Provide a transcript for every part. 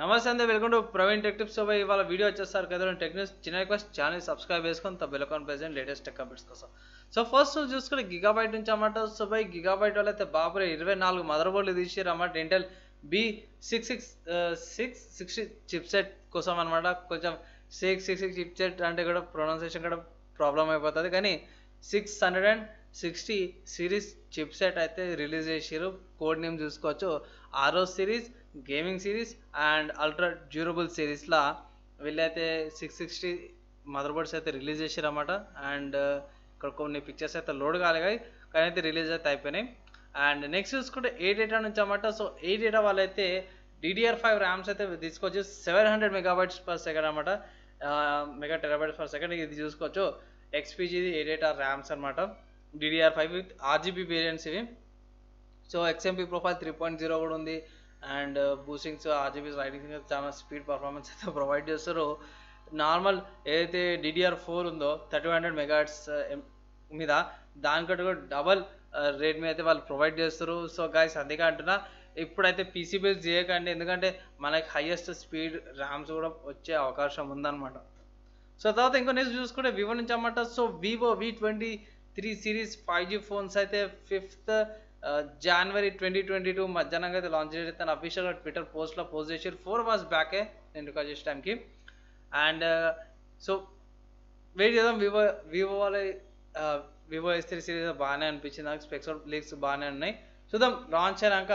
నమస్తే అండి welcome to Praveen tech tips so bye ఇవాళ వీడియో వచ్చేస్తారు కదా టెక్నిక్స్ చిన్న రిక్వెస్ట్ ఛానల్ సబ్స్క్రైబ్ చేసుకొని the bell present latest tech updates కోసం. సో ఫస్ట్ చూసుకుంటే గిగాబైట్ నుంచి అన్నమాట సో బై గిగాబైట్ వాళ్ళు అయితే బాబురే ఇరవై నాలుగు మదర్ బోర్డులు తీసిరు అన్నమాట Intel B six six six sixty chip set కోసం అనమాట కొంచెం six six six chip set అంటే కూడా ప్రొనౌన్సియేషన్ కూడా ప్రాబ్లం అయిపోతుంది కానీ six hundred and sixty series chipset అయితే రిలీజ్ చేసారు కోడ్ నేమ్ చూసుకోవచ్చు. Aorus series gaming series and ultra durable సిరీస్లా వీళ్ళైతే సిక్స్ సిక్స్టీ మదర్ బోర్డ్స్ అయితే రిలీజ్ చేసారు అండ్ uh, ఇక్కడ కొన్ని పిక్చర్స్ అయితే లోడ్ కాలేగాయి కానీ అయితే రిలీజ్ అయితే అయిపోయినాయి. అండ్ నెక్స్ట్ చూసుకుంటే ఏ డేటా నుంచి అన్నమాట సో ఏ డేటా వాళ్ళైతే డిడిఆర్ ఫైవ్ ర్యామ్స్ అయితే తీసుకోవచ్చు seven hundred megabytes per second అనమాట మెగా టెరాబైట్స్ పర్ సెకండ్ ఇది చూసుకోవచ్చు. ఎక్స్పీజీది ఏ డేటా ర్యామ్స్ అనమాట DDR five with RGB variants ఇవి. So XMP profile three point zero కూడా ఉంది. అండ్ బూస్టింగ్స్ ఆర్జీబీస్ రైడింగ్ చాలా స్పీడ్ పర్ఫార్మెన్స్ అయితే ప్రొవైడ్ చేస్తారు. నార్మల్ ఏదైతే డిడిఆర్ ఫోర్ ఉందో థర్టీ హండ్రెడ్ మెగాట్స్ మీద దానికంటే కూడా డబల్ రేట్ uh, మీద అయితే వాళ్ళు ప్రొవైడ్ చేస్తారు. సో గాయస్ అందుకే అంటున్నా ఇప్పుడైతే పీసీ బేస్ చేయకండి. ఎందుకంటే మనకి హైయెస్ట్ స్పీడ్ ర్యామ్స్ కూడా వచ్చే అవకాశం ఉందన్నమాట. సో తర్వాత ఇంకో నెక్స్ట్ చూసుకుంటే వివో నుంచి అన్నమాట so Vivo V twenty three series five G phones అయితే fifth January twenty twenty two మధ్యాహ్నం అయితే లాంచ్ చేసి తన అఫీషియల్గా ట్విట్టర్ పోస్ట్లో పోస్ట్ చేసి ఫోర్ అవర్స్ బ్యాకే నేను రికార్డ్ చేసే టైంకి అండ్ సో వెయిట్ చేద్దాం. వివో వివో వాళ్ళ వివో ఎస్ త్రీ సిరీస్ బాగానే అనిపించింది. నాకు స్పెక్స్ లీక్స్ బాగానే ఉన్నాయి. చూద్దాం. లాంచ్ అయినాక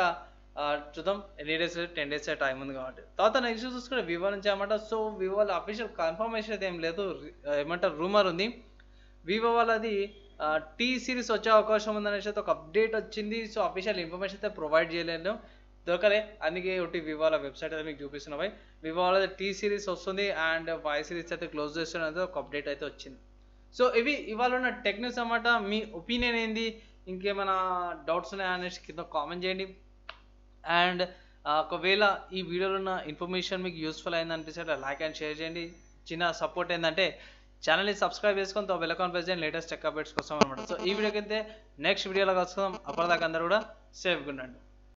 uh, చూద్దాం. ఎన్ని డేస్ టెన్ డేస్ టైం ఉంది కాబట్టి. తర్వాత నెక్స్ట్ చూసుకుంటే వివో నుంచి అనమాట సో వివో వాళ్ళ అఫీషియల్ కన్ఫర్మేషన్ అయితే ఏం లేదు. ఏమంటారు? రూమర్ ఉంది. వివో వాళ్ళది టీ సిరీస్ వచ్చే అవకాశం ఉందనేసి అయితే ఒక అప్డేట్ వచ్చింది. సో అఫీషియల్ ఇన్ఫర్మేషన్ అయితే ప్రొవైడ్ చేయలేను. దొరకలే. అందుకే ఒకటి వివాల వెబ్సైట్ అయితే మీకు చూపిస్తున్నాయి వివో టీ సిరీస్ వస్తుంది అండ్ వై సిరీస్ అయితే క్లోజ్ చేస్తున్నది ఒక అప్డేట్ అయితే వచ్చింది. సో ఇవి ఇవాళ ఉన్న టెక్నిక్స్ అన్నమాట. మీ ఒపీనియన్ ఏంది? ఇంకేమైనా డౌట్స్ ఉన్నాయా అనేసి కింద కామెంట్ చేయండి. అండ్ ఒకవేళ ఈ వీడియోలో ఉన్న ఇన్ఫర్మేషన్ మీకు యూస్ఫుల్ అయింది అనిపిస్తే లైక్ అండ్ షేర్ చేయండి. చిన్న సపోర్ట్ ఏంటంటే ఛానల్ని సబ్స్క్రైబ్ చేసుకొని తో బెల్ ప్రెస్ చేయండి లేటెస్ట్ టెక్ అప్డేట్స్ కోసం అనమాట సో ఈ వీడియోకి అయితే నెక్స్ట్ వీడియోలో కలుసుకుందాం. అప్పటిదాకా అందరూ కూడా సేఫ్గా ఉండండి.